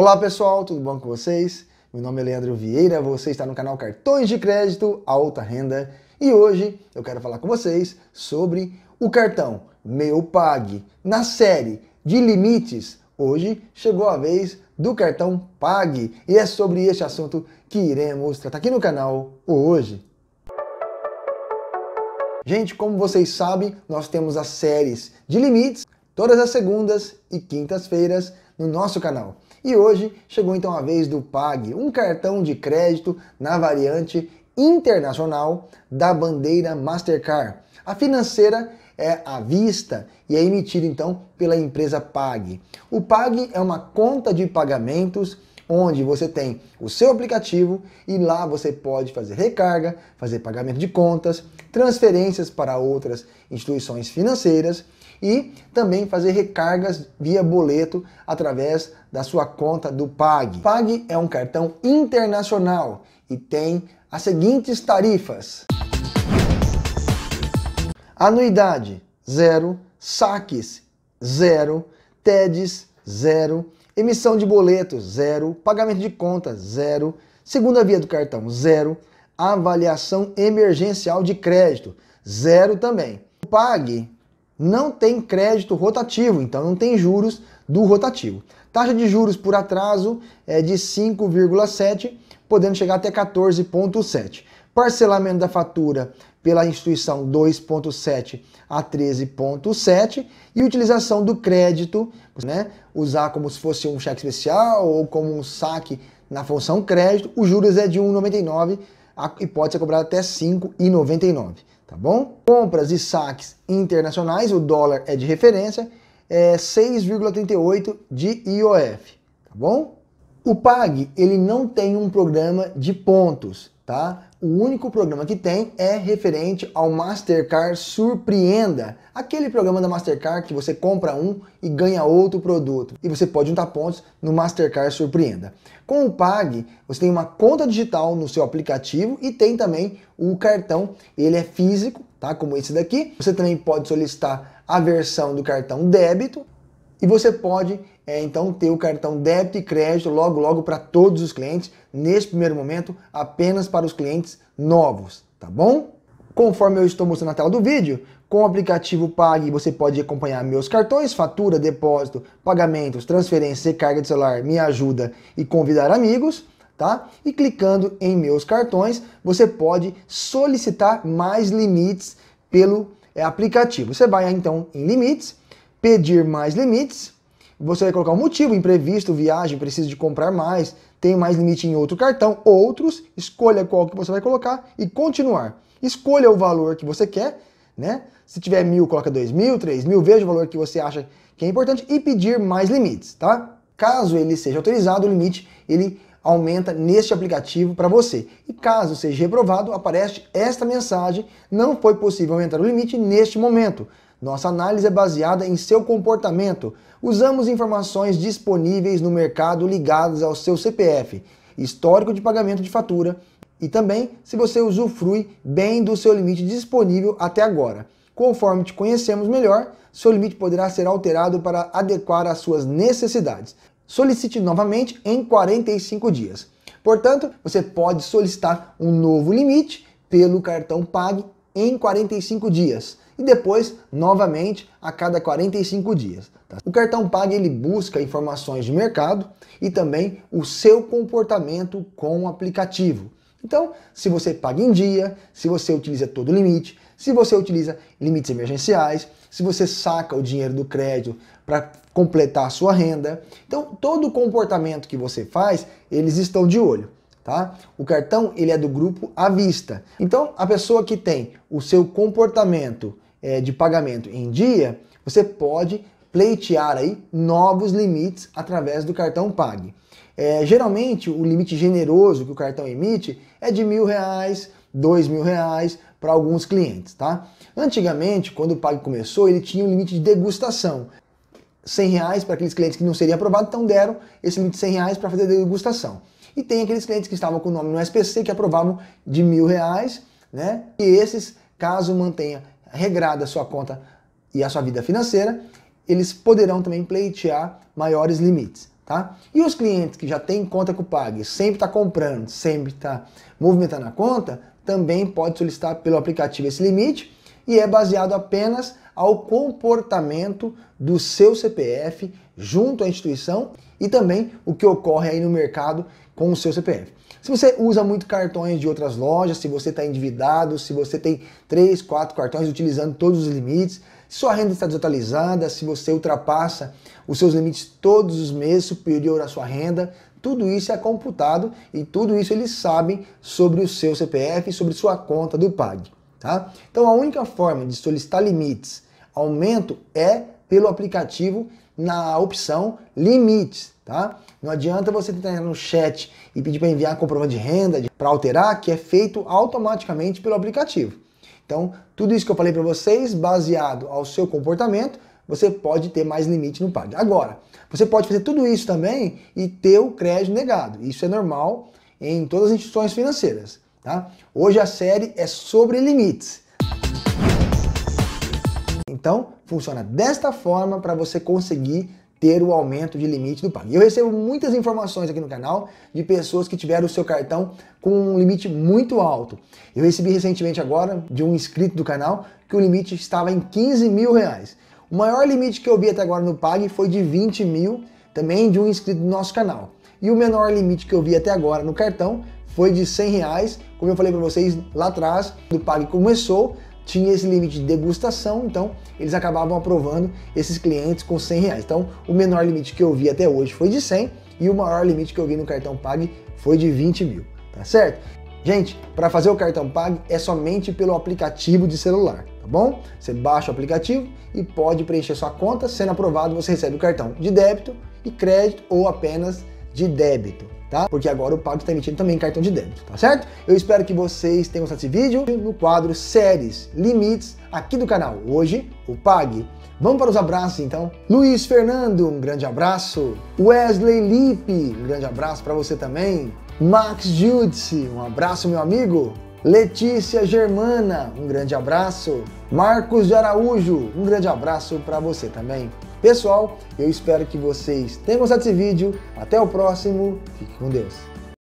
Olá pessoal, tudo bom com vocês? Meu nome é Leandro Vieira, você está no canal Cartões de Crédito Alta Renda e hoje eu quero falar com vocês sobre o cartão Meu Pag na série de limites. Hoje chegou a vez do cartão Pag e é sobre este assunto que iremos tratar aqui no canal hoje. Gente, como vocês sabem, nós temos as séries de limites todas as segundas e quintas-feiras no nosso canal. E hoje chegou então a vez do PAG, um cartão de crédito na variante internacional da bandeira Mastercard. A financeira é à vista e é emitida então pela empresa PAG. O PAG é uma conta de pagamentos onde você tem o seu aplicativo e lá você pode fazer recarga, fazer pagamento de contas, transferências para outras instituições financeiras e também fazer recargas via boleto através da sua conta do Pag. Pag é um cartão internacional e tem as seguintes tarifas: anuidade zero, saques zero, TEDs zero, emissão de boletos zero, pagamento de contas zero, segunda via do cartão zero, avaliação emergencial de crédito zero também. O Pag não tem crédito rotativo, então não tem juros do rotativo. Taxa de juros por atraso é de 5,7, podendo chegar até 14,7. Parcelamento da fatura pela instituição 2,7 a 13,7 e utilização do crédito, né, usar como se fosse um cheque especial ou como um saque na função crédito, os juros é de 1,99 e pode ser cobrado até 5,99 tá bom? Compras e saques internacionais, o dólar é de referência, é 6,38 de IOF, tá bom? O PAG, ele não tem um programa de pontos, tá? O único programa que tem é referente ao Mastercard Surpreenda, aquele programa da Mastercard que você compra um e ganha outro produto. E você pode juntar pontos no Mastercard Surpreenda. Com o Pag, você tem uma conta digital no seu aplicativo e tem também o cartão, ele é físico, tá? Como esse daqui. Você também pode solicitar a versão do cartão débito e você pode é, então ter o cartão débito e crédito logo logo para todos os clientes, nesse primeiro momento apenas para os clientes novos, tá bom? Conforme eu estou mostrando na tela do vídeo, com o aplicativo Pag você pode acompanhar meus cartões, fatura, depósito, pagamentos, transferências, recarga de celular, me ajuda e convidar amigos, tá? E clicando em meus cartões, você pode solicitar mais limites pelo é, aplicativo. Você vai então em limites, pedir mais limites, você vai colocar um motivo, imprevisto, viagem, preciso de comprar mais, tem mais limite em outro cartão, outros, escolha qual que você vai colocar e continuar. Escolha o valor que você quer, né? Se tiver mil, coloca dois mil, três mil, veja o valor que você acha que é importante e pedir mais limites, tá? Caso ele seja autorizado, o limite ele aumenta neste aplicativo para você. E caso seja reprovado, aparece esta mensagem: não foi possível aumentar o limite neste momento. Nossa análise é baseada em seu comportamento. Usamos informações disponíveis no mercado ligadas ao seu CPF, histórico de pagamento de fatura e também se você usufrui bem do seu limite disponível até agora. Conforme te conhecemos melhor, seu limite poderá ser alterado para adequar às suas necessidades. Solicite novamente em 45 dias. Portanto, você pode solicitar um novo limite pelo cartão Pag em 45 dias e depois novamente a cada 45 dias. Tá? O cartão Pag ele busca informações de mercado e também o seu comportamento com o aplicativo. Então, se você paga em dia, se você utiliza todo o limite, se você utiliza limites emergenciais, se você saca o dinheiro do crédito para completar a sua renda. Então, todo o comportamento que você faz, eles estão de olho. Tá? O cartão ele é do grupo à vista. Então, a pessoa que tem o seu comportamento é, de pagamento em dia, você pode pleitear aí novos limites através do cartão Pag. É, geralmente, o limite generoso que o cartão emite é de mil reais, dois mil reais para alguns clientes, tá? Antigamente, quando o Pag começou, ele tinha um limite de degustação. 100 reais para aqueles clientes que não seriam aprovados, então deram esse limite de 100 reais para fazer degustação. E tem aqueles clientes que estavam com o nome no SPC que aprovavam de mil reais, né? E esses, caso mantenha regrada a sua conta e a sua vida financeira, eles poderão também pleitear maiores limites, Tá? E os clientes que já têm conta com o Pag, sempre está comprando, sempre está movimentando a conta, também pode solicitar pelo aplicativo esse limite e é baseado apenas ao comportamento do seu CPF junto à instituição e também o que ocorre aí no mercado com o seu CPF. Se você usa muito cartões de outras lojas, se você está endividado, se você tem 3, 4 cartões utilizando todos os limites, se sua renda está desatualizada, se você ultrapassa os seus limites todos os meses superior à sua renda, tudo isso é computado e tudo isso eles sabem sobre o seu CPF sobre sua conta do PAG. Tá? Então a única forma de solicitar limites, aumento, é pelo aplicativo na opção limites. Tá? Não adianta você tentar no chat e pedir para enviar comprovante de renda, para alterar, que é feito automaticamente pelo aplicativo. Então, tudo isso que eu falei para vocês, baseado ao seu comportamento, você pode ter mais limite no PAG. Agora, você pode fazer tudo isso também e ter o crédito negado. Isso é normal em todas as instituições financeiras. Tá? Hoje a série é sobre limites. Então, funciona desta forma para você conseguir ter o aumento de limite do PAG. Eu recebo muitas informações aqui no canal de pessoas que tiveram o seu cartão com um limite muito alto. Eu recebi recentemente agora de um inscrito do canal que o limite estava em 15 mil reais. O maior limite que eu vi até agora no PAG foi de 20 mil, também de um inscrito do nosso canal. E o menor limite que eu vi até agora no cartão foi de 100 reais, como eu falei para vocês lá atrás, do PAG começou, tinha esse limite de degustação, então eles acabavam aprovando esses clientes com 100 reais. Então o menor limite que eu vi até hoje foi de 100 e o maior limite que eu vi no cartão Pag foi de 20 mil, tá certo? Gente, para fazer o cartão Pag é somente pelo aplicativo de celular, tá bom? Você baixa o aplicativo e pode preencher sua conta, sendo aprovado você recebe o cartão de débito e crédito ou apenas de débito tá? Porque agora o Pago está emitindo também cartão de débito, tá certo? Eu espero que vocês tenham gostado desse vídeo no quadro Séries Limites aqui do canal. Hoje, o Pag. Vamos para os abraços então. Luiz Fernando, um grande abraço. Wesley Lipe, um grande abraço para você também. Max Judice, um abraço meu amigo. Letícia Germana, um grande abraço. Marcos de Araújo, um grande abraço para você também. Pessoal, eu espero que vocês tenham gostado desse vídeo. Até o próximo. Fique com Deus.